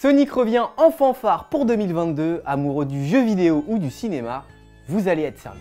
Sonic revient en fanfare pour 2022, amoureux du jeu vidéo ou du cinéma, vous allez être servi.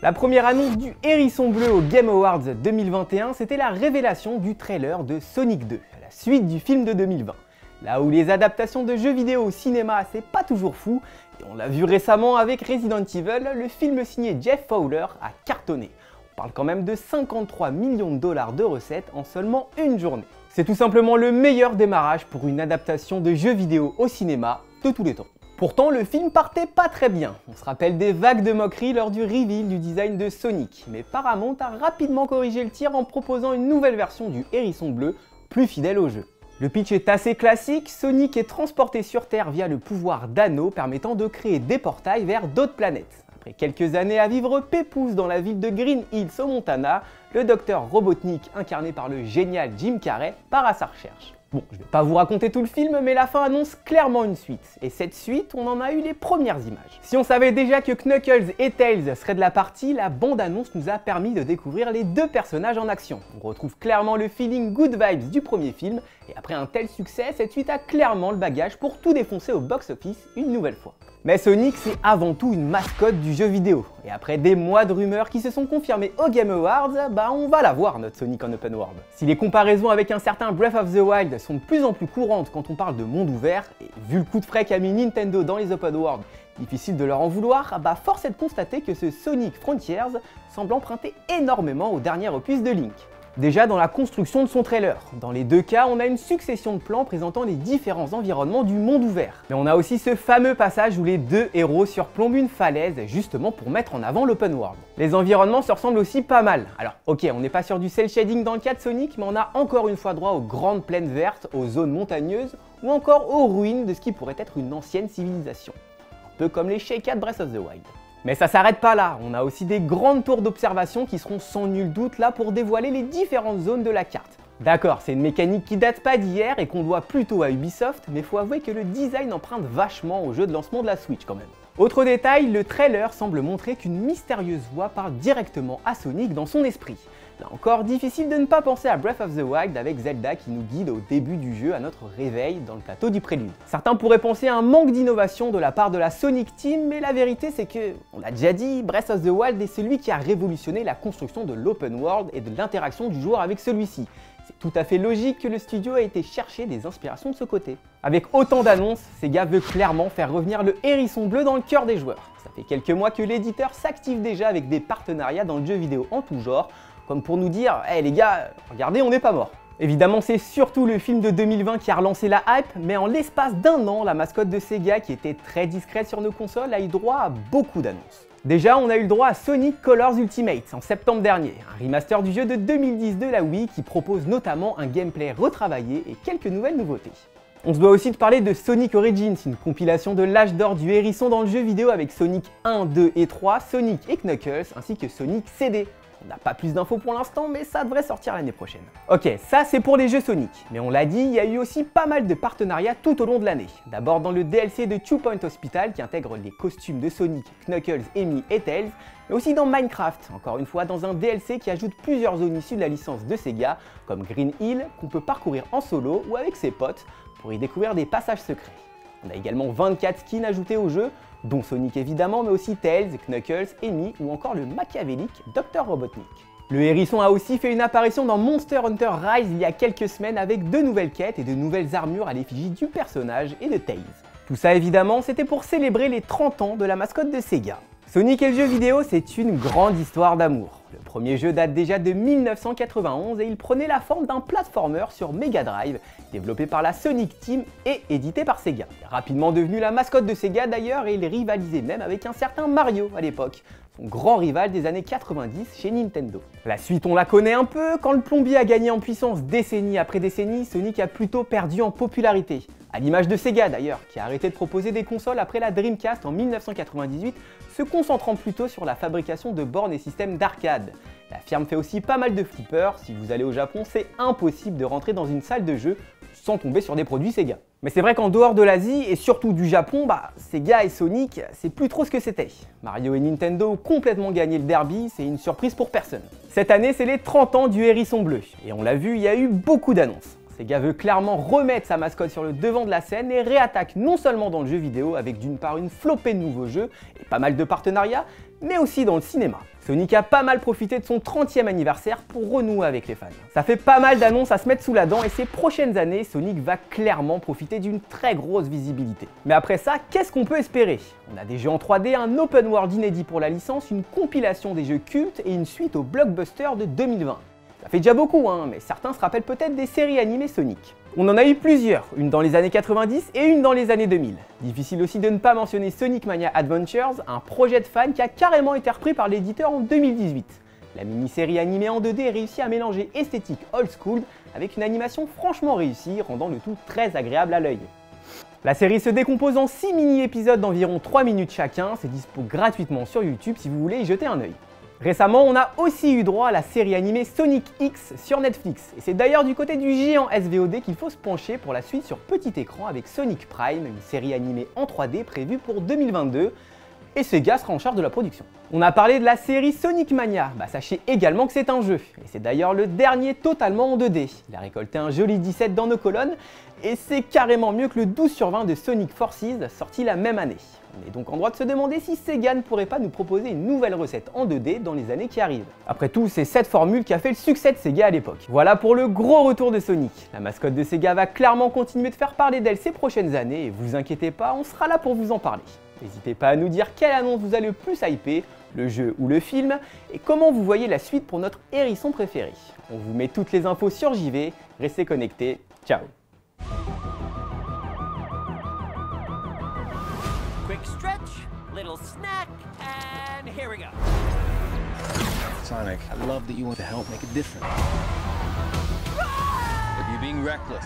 La première annonce du Hérisson Bleu au Game Awards 2021, c'était la révélation du trailer de Sonic 2, la suite du film de 2020. Là où les adaptations de jeux vidéo au cinéma, c'est pas toujours fou, et on l'a vu récemment avec Resident Evil, le film signé Jeff Fowler a cartonné. Parle quand même de 53 millions de dollars de recettes en seulement une journée. C'est tout simplement le meilleur démarrage pour une adaptation de jeux vidéo au cinéma de tous les temps. Pourtant, le film partait pas très bien. On se rappelle des vagues de moqueries lors du reveal du design de Sonic, mais Paramount a rapidement corrigé le tir en proposant une nouvelle version du hérisson bleu, plus fidèle au jeu. Le pitch est assez classique, Sonic est transporté sur Terre via le pouvoir d'anneau permettant de créer des portails vers d'autres planètes. Après quelques années à vivre pépouze dans la ville de Green Hills au Montana, le docteur Robotnik, incarné par le génial Jim Carrey, part à sa recherche. Bon, je vais pas vous raconter tout le film, mais la fin annonce clairement une suite. Et cette suite, on en a eu les premières images. Si on savait déjà que Knuckles et Tails seraient de la partie, la bande-annonce nous a permis de découvrir les deux personnages en action. On retrouve clairement le feeling good vibes du premier film, et après un tel succès, cette suite a clairement le bagage pour tout défoncer au box-office une nouvelle fois. Mais Sonic, c'est avant tout une mascotte du jeu vidéo. Et après des mois de rumeurs qui se sont confirmées au Game Awards, bah on va la voir notre Sonic en open world. Si les comparaisons avec un certain Breath of the Wild sont de plus en plus courantes quand on parle de monde ouvert, et vu le coup de frais qu'a mis Nintendo dans les open world, difficile de leur en vouloir, bah force est de constater que ce Sonic Frontiers semble emprunter énormément au dernier opus de Link. Déjà dans la construction de son trailer. Dans les deux cas, on a une succession de plans présentant les différents environnements du monde ouvert. Mais on a aussi ce fameux passage où les deux héros surplombent une falaise justement pour mettre en avant l'open world. Les environnements se ressemblent aussi pas mal. Alors ok, on n'est pas sur du cel shading dans le cas de Sonic, mais on a encore une fois droit aux grandes plaines vertes, aux zones montagneuses ou encore aux ruines de ce qui pourrait être une ancienne civilisation. Un peu comme les Shake Breath of the Wild. Mais ça s'arrête pas là, on a aussi des grandes tours d'observation qui seront sans nul doute là pour dévoiler les différentes zones de la carte. D'accord, c'est une mécanique qui date pas d'hier et qu'on doit plutôt à Ubisoft, mais faut avouer que le design emprunte vachement au jeu de lancement de la Switch quand même. Autre détail, le trailer semble montrer qu'une mystérieuse voix parle directement à Sonic dans son esprit. Encore, difficile de ne pas penser à Breath of the Wild avec Zelda qui nous guide au début du jeu à notre réveil dans le plateau du prélude. Certains pourraient penser à un manque d'innovation de la part de la Sonic Team, mais la vérité c'est que, on l'a déjà dit, Breath of the Wild est celui qui a révolutionné la construction de l'open world et de l'interaction du joueur avec celui-ci. C'est tout à fait logique que le studio ait été chercher des inspirations de ce côté. Avec autant d'annonces, Sega veut clairement faire revenir le hérisson bleu dans le cœur des joueurs. Ça fait quelques mois que l'éditeur s'active déjà avec des partenariats dans le jeu vidéo en tout genre, comme pour nous dire hé les gars, regardez, on n'est pas mort. Évidemment, c'est surtout le film de 2020 qui a relancé la hype, mais en l'espace d'un an, la mascotte de Sega, qui était très discrète sur nos consoles, a eu droit à beaucoup d'annonces. Déjà, on a eu le droit à Sonic Colors Ultimate en septembre dernier, un remaster du jeu de 2010 de la Wii qui propose notamment un gameplay retravaillé et quelques nouvelles nouveautés. On se doit aussi de parler de Sonic Origins, une compilation de l'âge d'or du hérisson dans le jeu vidéo avec Sonic 1, 2 et 3, Sonic et Knuckles, ainsi que Sonic CD, on n'a pas plus d'infos pour l'instant, mais ça devrait sortir l'année prochaine. Ok, ça c'est pour les jeux Sonic. Mais on l'a dit, il y a eu aussi pas mal de partenariats tout au long de l'année. D'abord dans le DLC de Two Point Hospital qui intègre les costumes de Sonic, Knuckles, Amy et Tails, mais aussi dans Minecraft, encore une fois dans un DLC qui ajoute plusieurs zones issues de la licence de Sega, comme Green Hill, qu'on peut parcourir en solo ou avec ses potes pour y découvrir des passages secrets. On a également 24 skins ajoutés au jeu, dont Sonic évidemment, mais aussi Tails, Knuckles, Amy ou encore le machiavélique Dr Robotnik. Le hérisson a aussi fait une apparition dans Monster Hunter Rise il y a quelques semaines avec de nouvelles quêtes et de nouvelles armures à l'effigie du personnage et de Tails. Tout ça évidemment, c'était pour célébrer les 30 ans de la mascotte de Sega. Sonic et le jeu vidéo, c'est une grande histoire d'amour. Le premier jeu date déjà de 1991 et il prenait la forme d'un platformer sur Mega Drive, développé par la Sonic Team et édité par Sega. Rapidement devenu la mascotte de Sega d'ailleurs et il rivalisait même avec un certain Mario à l'époque, son grand rival des années 90 chez Nintendo. La suite on la connaît un peu, quand le plombier a gagné en puissance décennie après décennie, Sonic a plutôt perdu en popularité. À l'image de Sega d'ailleurs, qui a arrêté de proposer des consoles après la Dreamcast en 1998, se concentrant plutôt sur la fabrication de bornes et systèmes d'arcade. La firme fait aussi pas mal de flippers, si vous allez au Japon c'est impossible de rentrer dans une salle de jeu sans tomber sur des produits Sega. Mais c'est vrai qu'en dehors de l'Asie et surtout du Japon, bah, Sega et Sonic, c'est plus trop ce que c'était. Mario et Nintendo ont complètement gagné le derby, c'est une surprise pour personne. Cette année, c'est les 30 ans du hérisson bleu, et on l'a vu, il y a eu beaucoup d'annonces. Sega veut clairement remettre sa mascotte sur le devant de la scène et réattaque non seulement dans le jeu vidéo avec d'une part une flopée de nouveaux jeux et pas mal de partenariats, mais aussi dans le cinéma. Sonic a pas mal profité de son 30e anniversaire pour renouer avec les fans. Ça fait pas mal d'annonces à se mettre sous la dent et ces prochaines années, Sonic va clairement profiter d'une très grosse visibilité. Mais après ça, qu'est-ce qu'on peut espérer? On a des jeux en 3D, un open world inédit pour la licence, une compilation des jeux cultes et une suite au blockbuster de 2020. Ça fait déjà beaucoup, hein, mais certains se rappellent peut-être des séries animées Sonic. On en a eu plusieurs, une dans les années 90 et une dans les années 2000. Difficile aussi de ne pas mentionner Sonic Mania Adventures, un projet de fan qui a carrément été repris par l'éditeur en 2018. La mini-série animée en 2D réussit à mélanger esthétique old school avec une animation franchement réussie, rendant le tout très agréable à l'œil. La série se décompose en 6 mini-épisodes d'environ 3 minutes chacun, c'est dispo gratuitement sur YouTube si vous voulez y jeter un œil. Récemment, on a aussi eu droit à la série animée Sonic X sur Netflix. Et c'est d'ailleurs du côté du géant SVOD qu'il faut se pencher pour la suite sur petit écran avec Sonic Prime, une série animée en 3D prévue pour 2022. Et Sega sera en charge de la production. On a parlé de la série Sonic Mania, bah sachez également que c'est un jeu, et c'est d'ailleurs le dernier totalement en 2D. Il a récolté un joli 17 dans nos colonnes, et c'est carrément mieux que le 12 sur 20 de Sonic Forces sorti la même année. On est donc en droit de se demander si Sega ne pourrait pas nous proposer une nouvelle recette en 2D dans les années qui arrivent. Après tout, c'est cette formule qui a fait le succès de Sega à l'époque. Voilà pour le gros retour de Sonic. La mascotte de Sega va clairement continuer de faire parler d'elle ces prochaines années et vous inquiétez pas, on sera là pour vous en parler. N'hésitez pas à nous dire quelle annonce vous a le plus hyper, le jeu ou le film, et comment vous voyez la suite pour notre hérisson préféré. On vous met toutes les infos sur JV, restez connectés, ciao Quick stretch, little snack, and here we go. Sonic, I love that you want to help make a difference. But you're being reckless.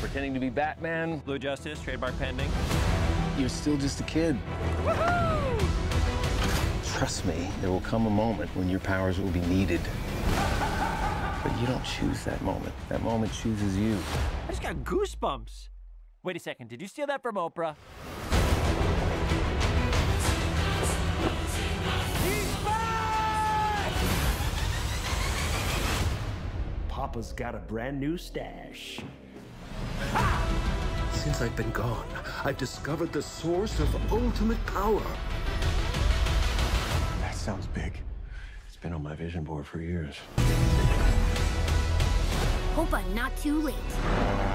Pretending to be Batman, Blue Justice, trademark pending. You're still just a kid. Trust me, there will come a moment when your powers will be needed. But you don't choose that moment. That moment chooses you. I just got goosebumps. Wait a second, did you steal that from Oprah? Papa's got a brand new stash. Since I've been gone, I've discovered the source of ultimate power. That sounds big. It's been on my vision board for years. Hope I'm not too late.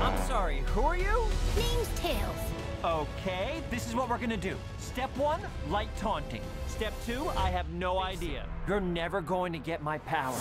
I'm sorry, who are you? Name's Tails. Okay, this is what we're gonna do. Step one, light taunting. Step two, I have no idea. You're never going to get my power.